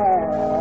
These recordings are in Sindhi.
É.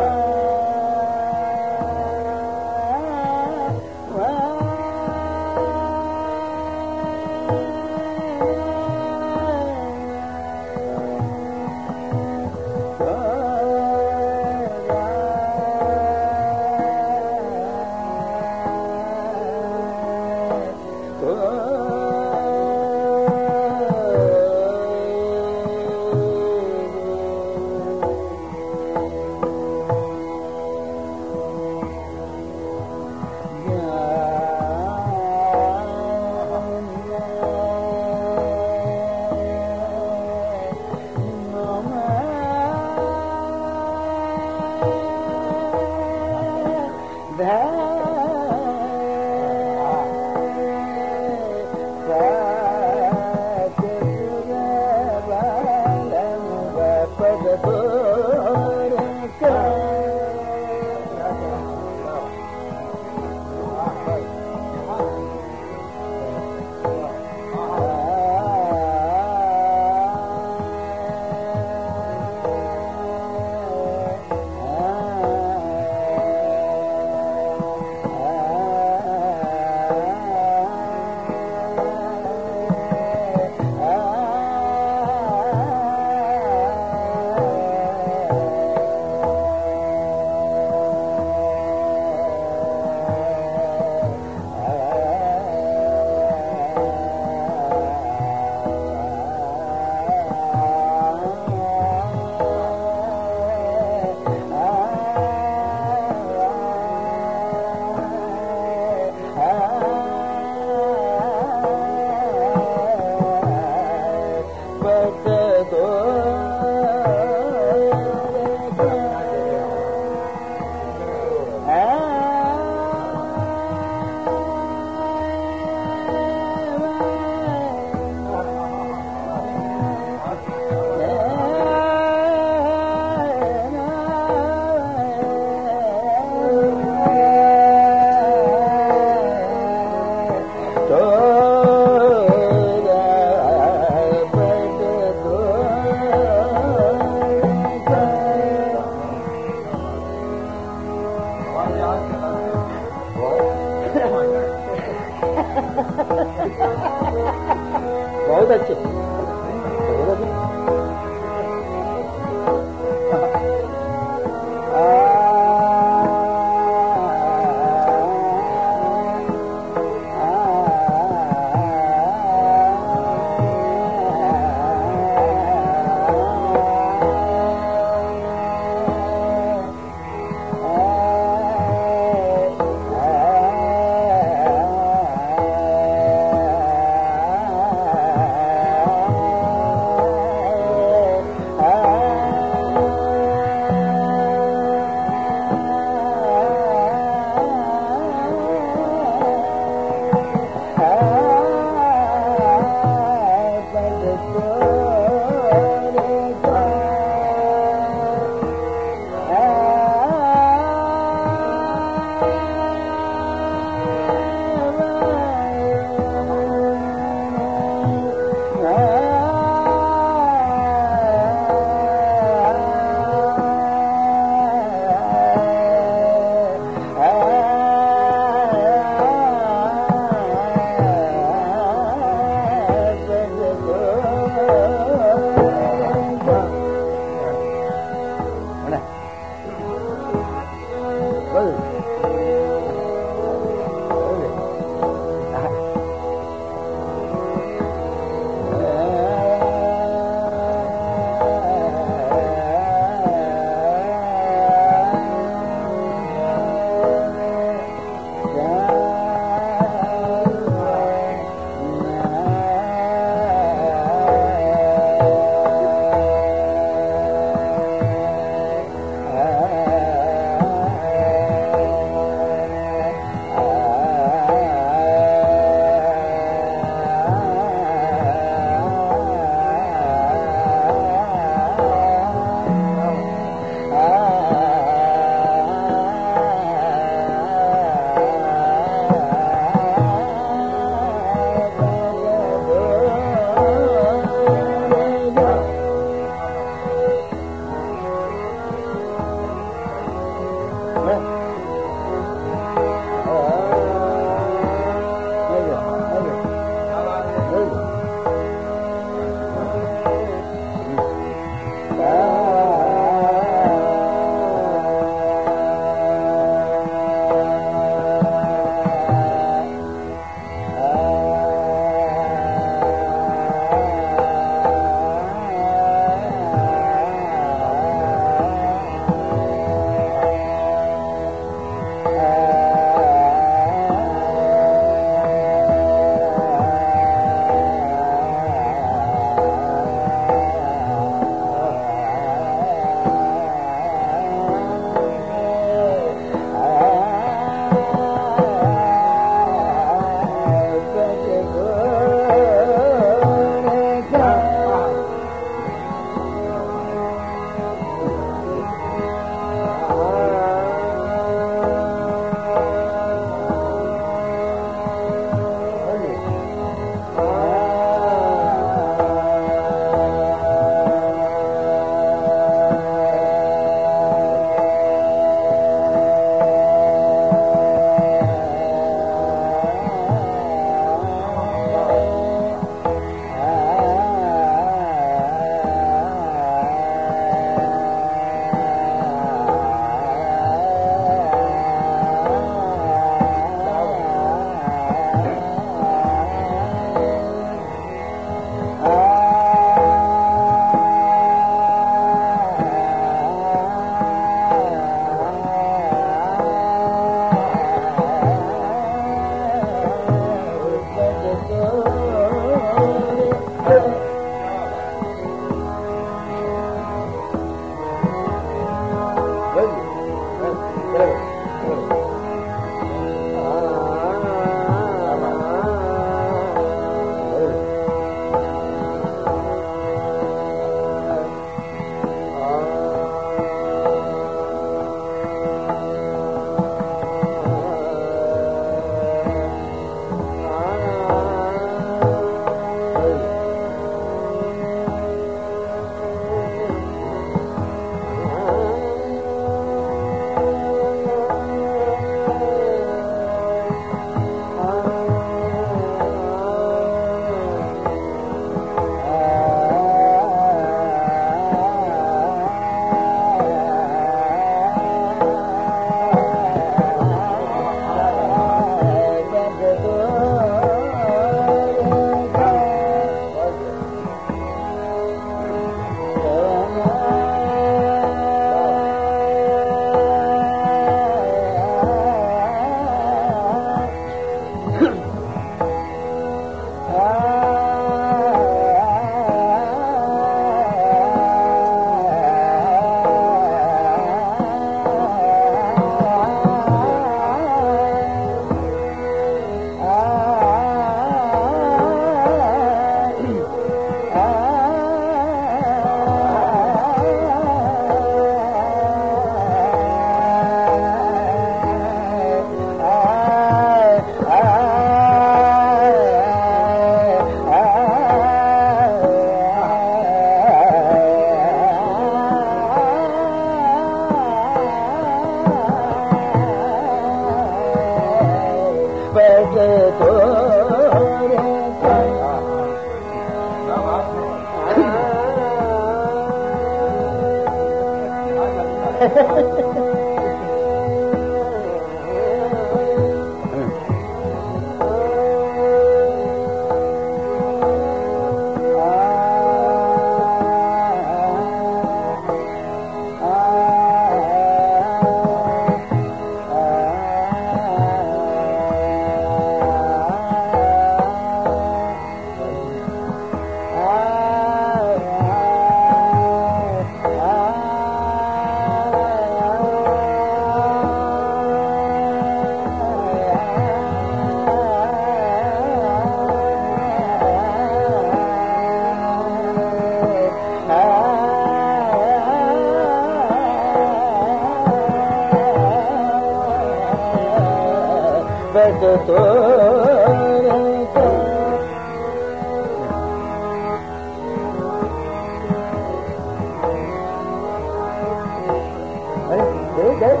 बट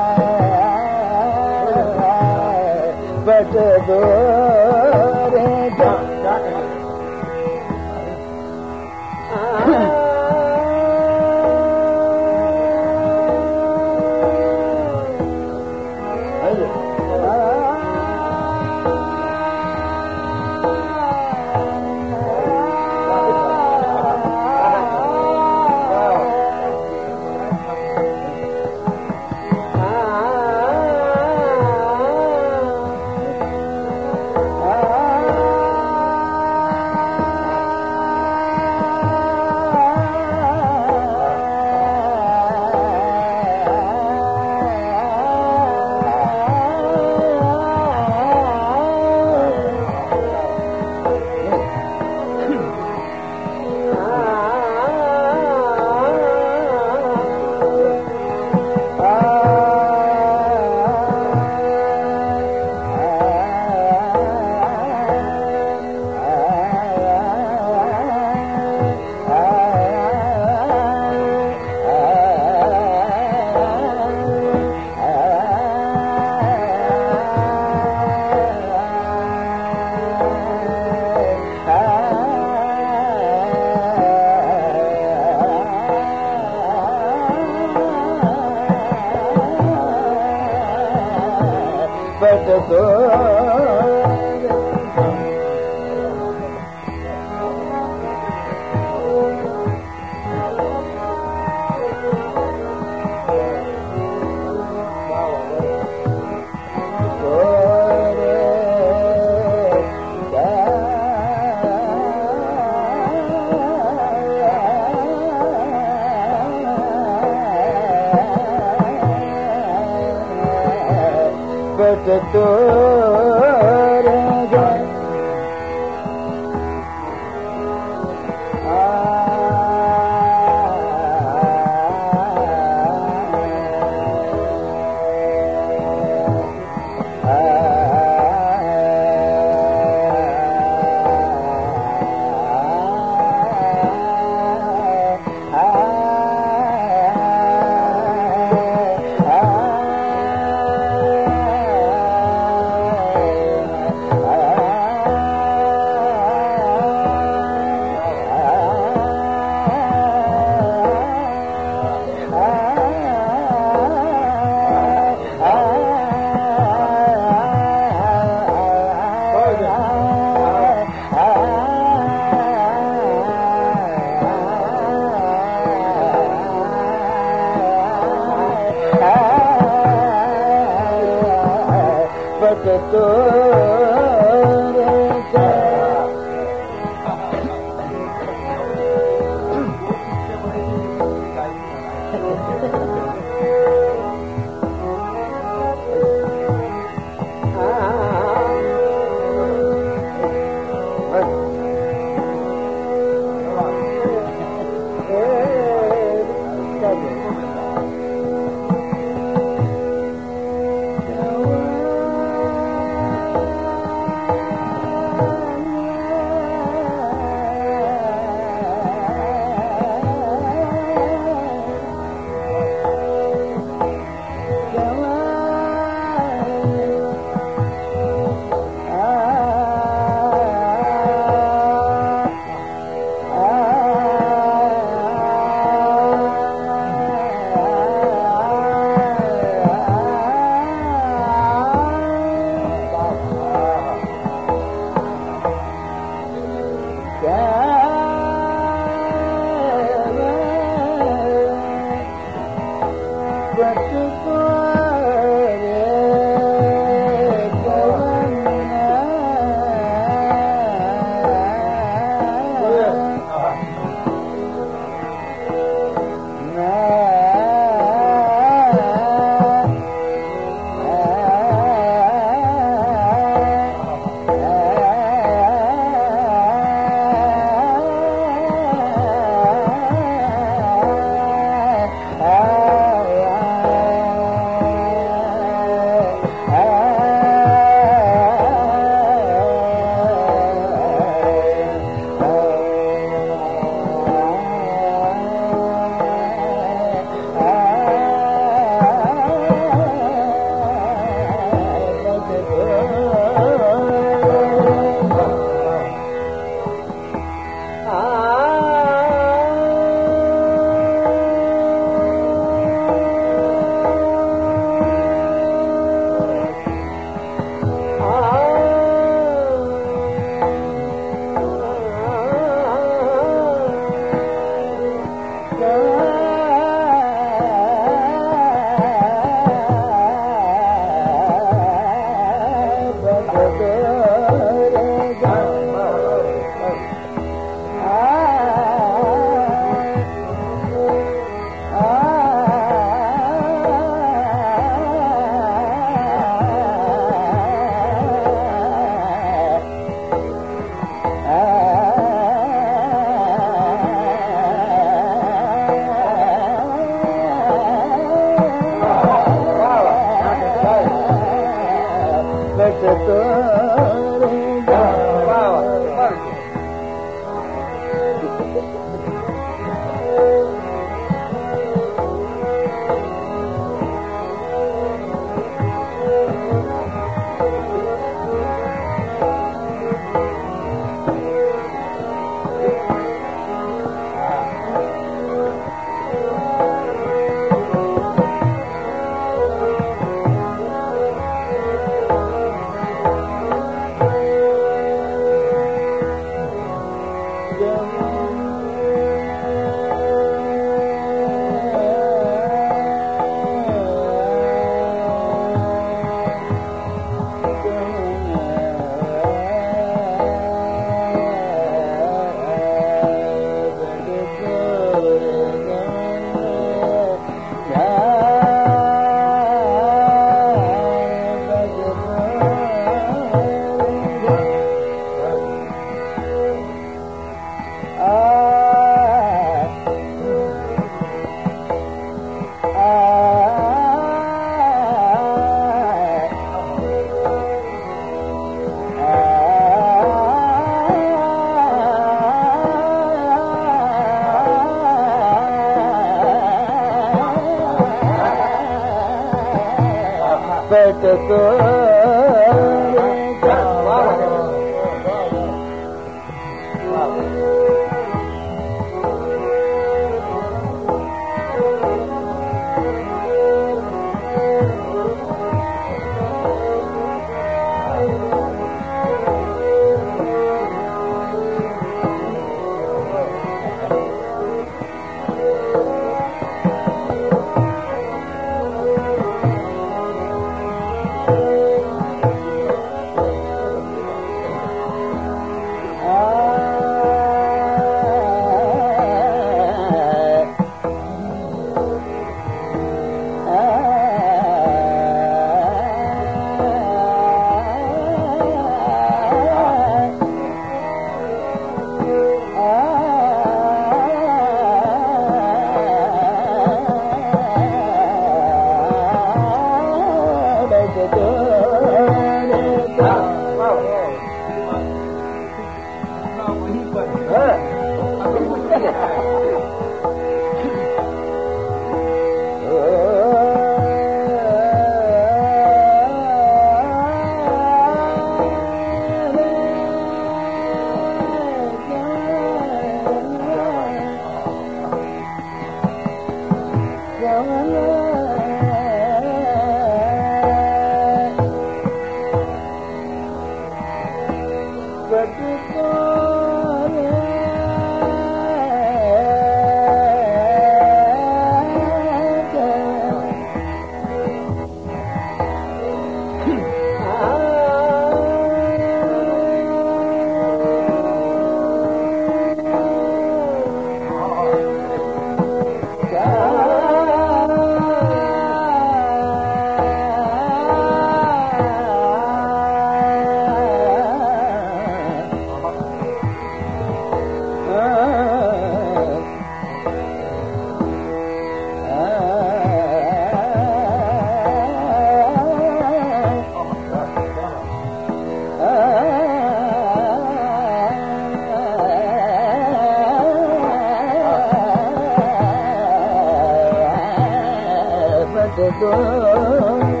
ಕರೆದು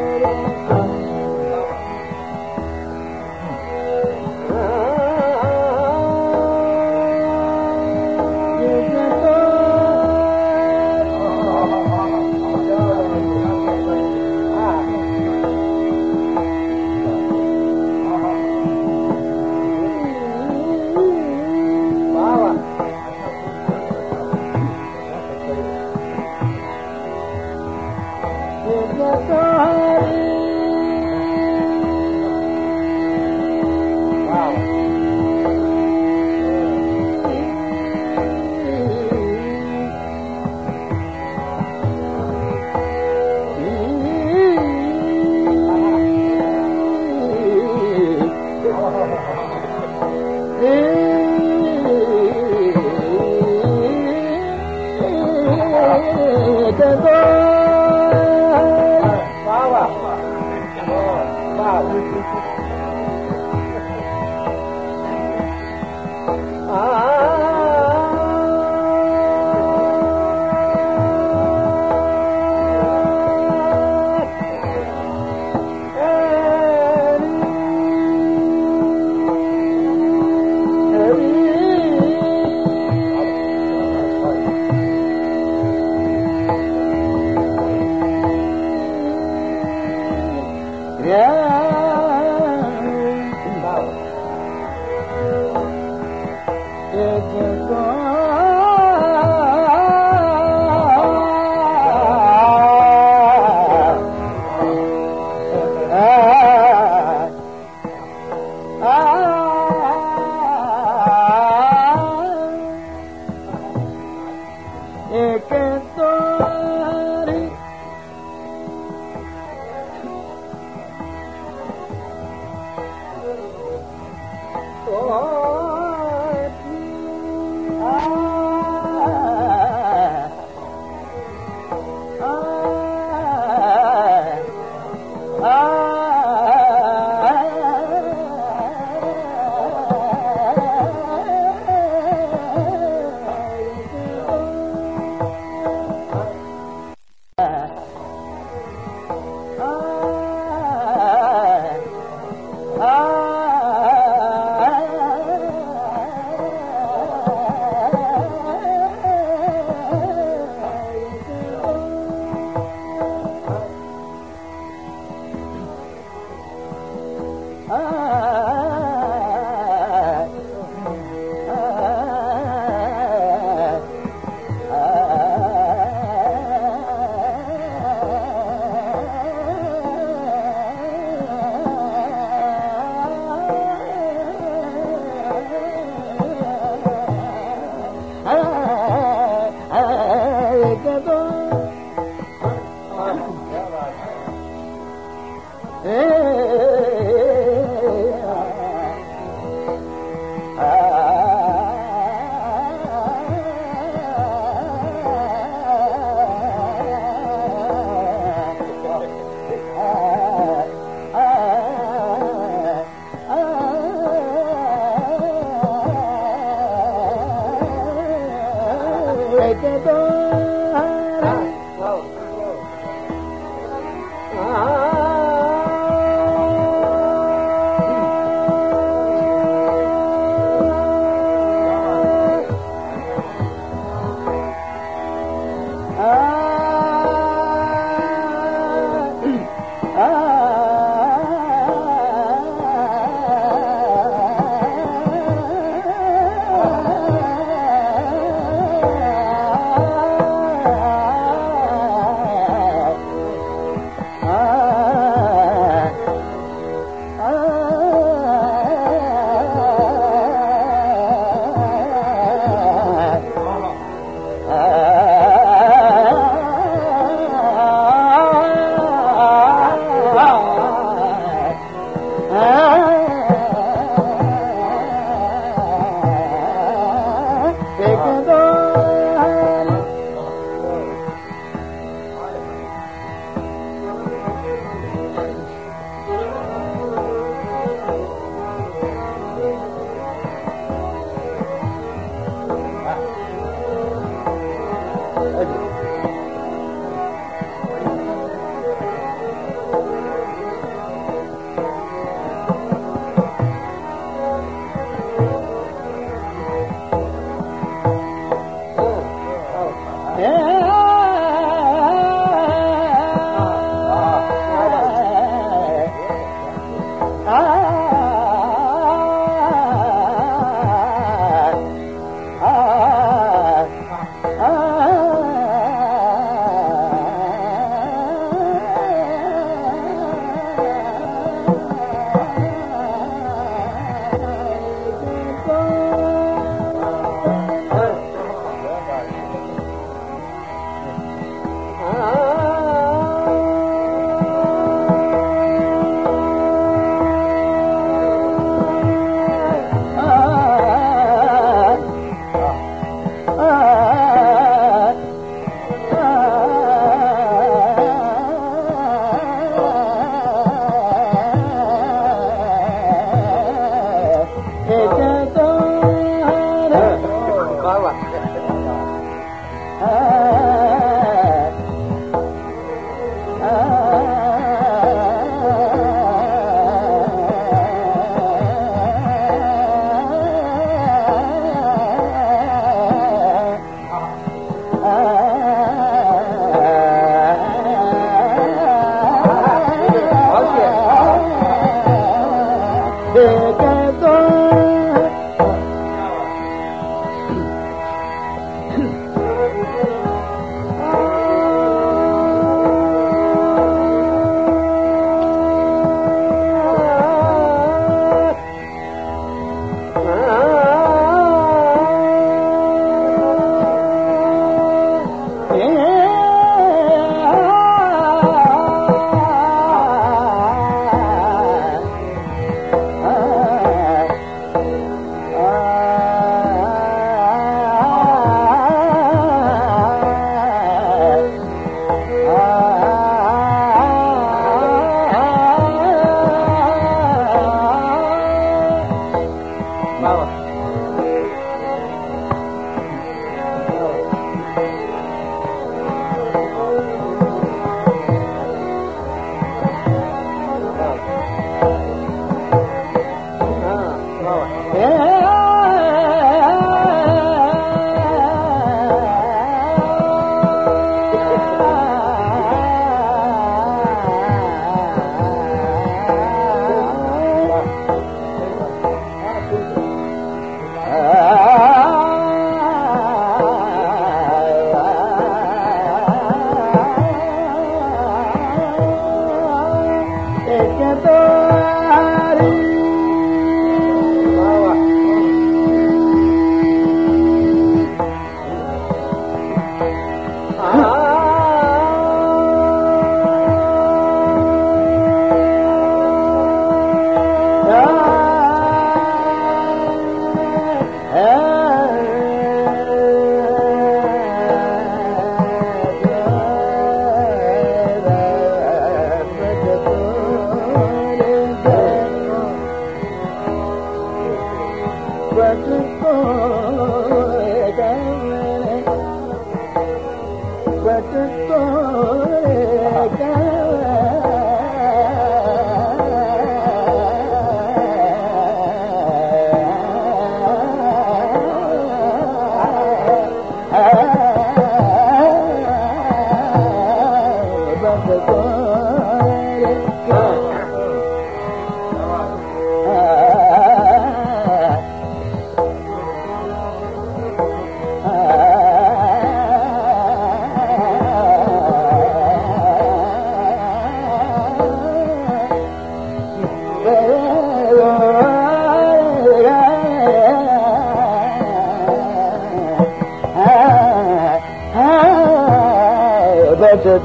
Yeah.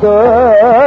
Sir.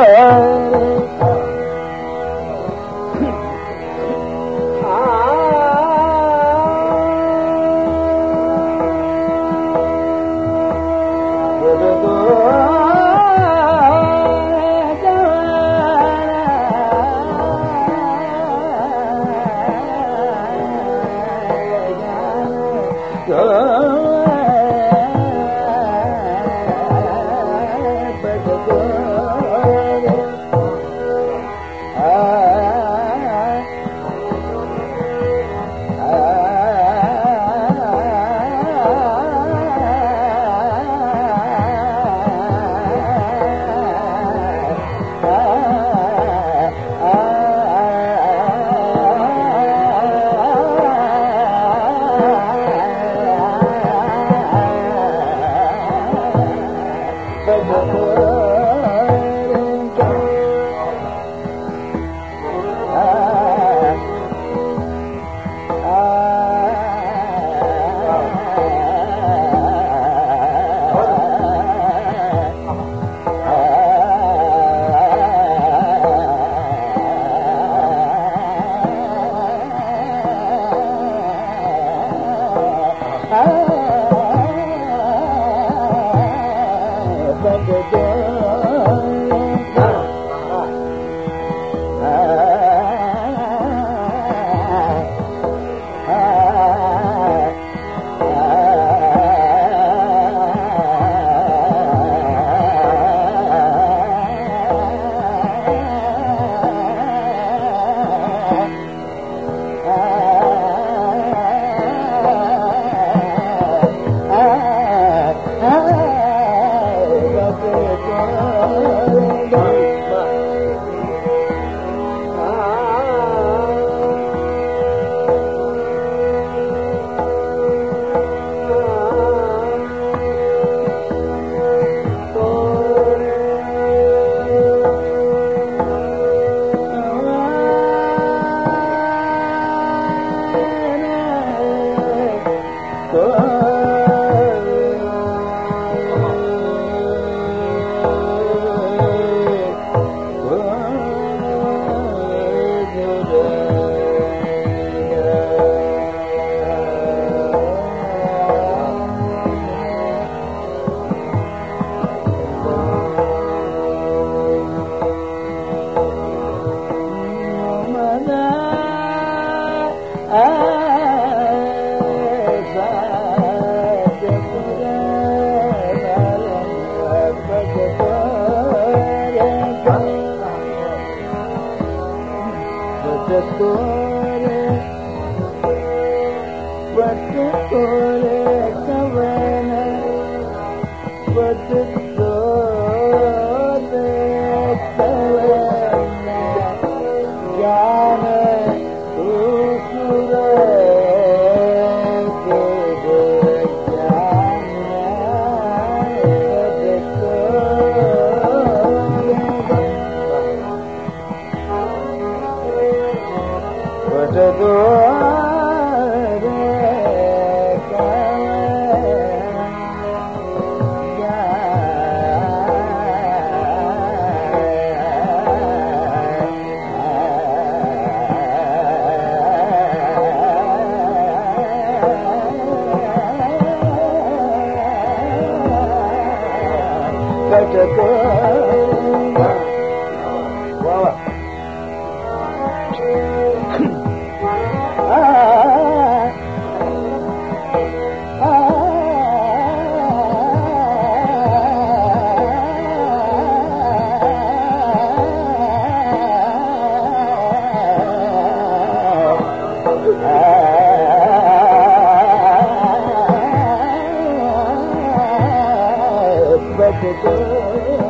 बच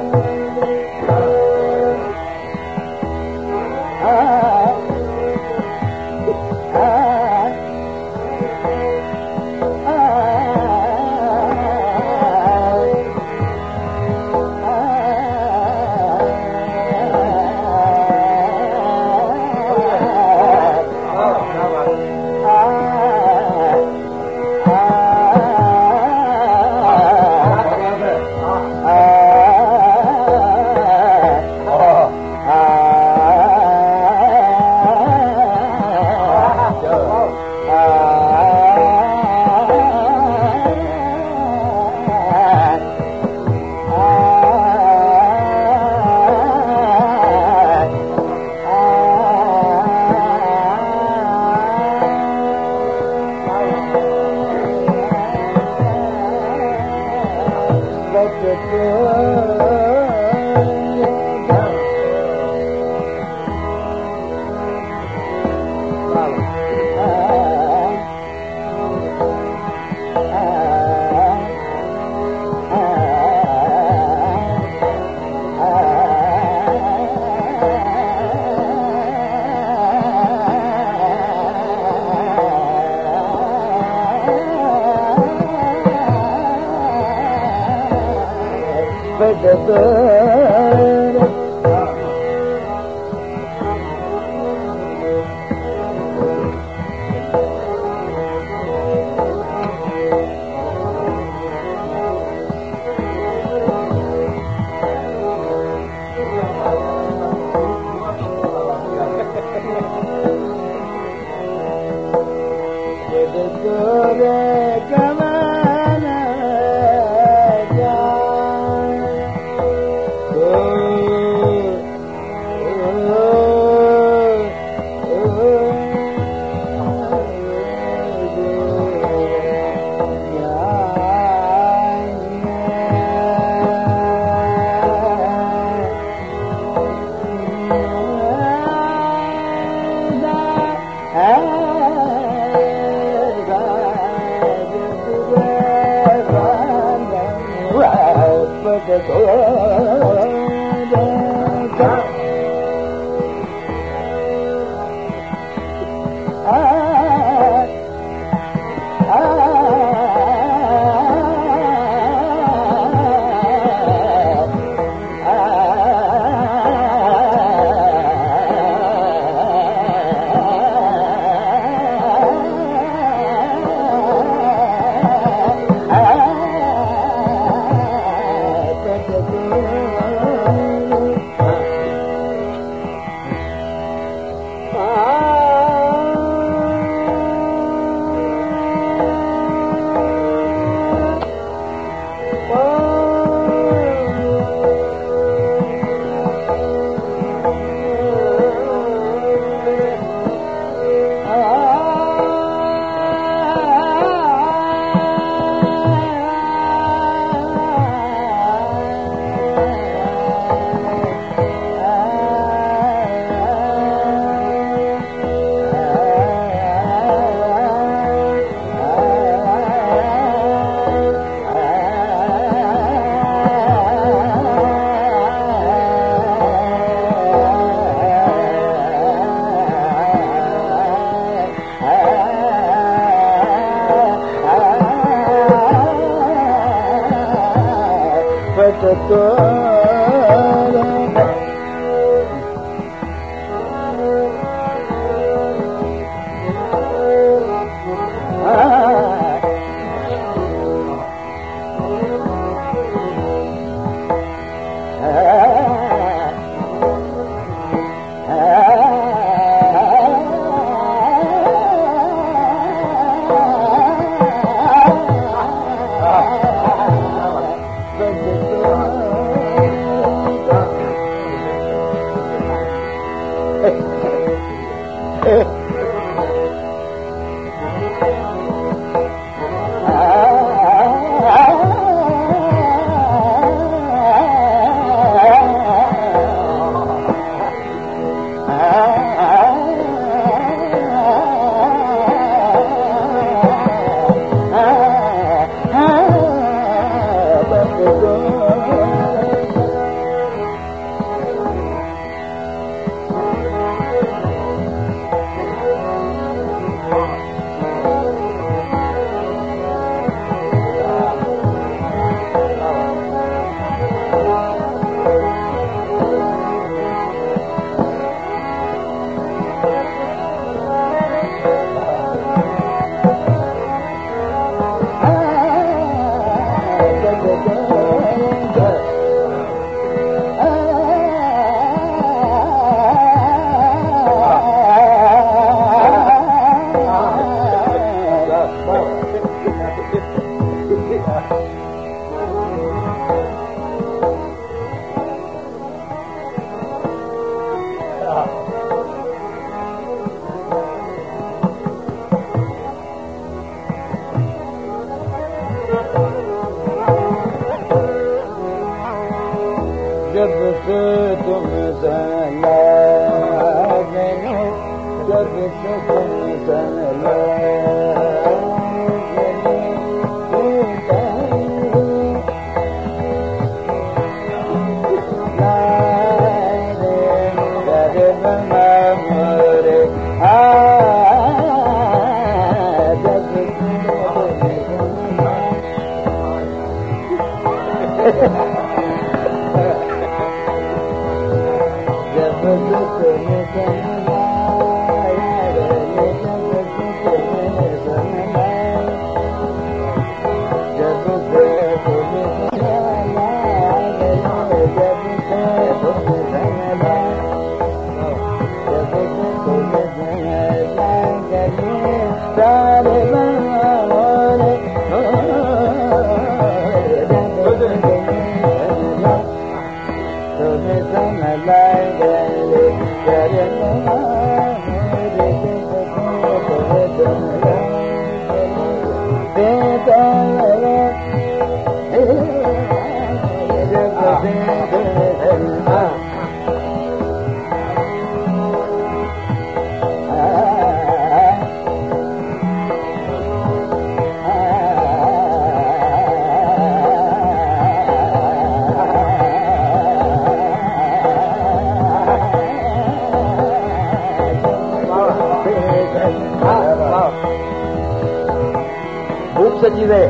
فتكون तुम सला ကြီးသေးရဲ့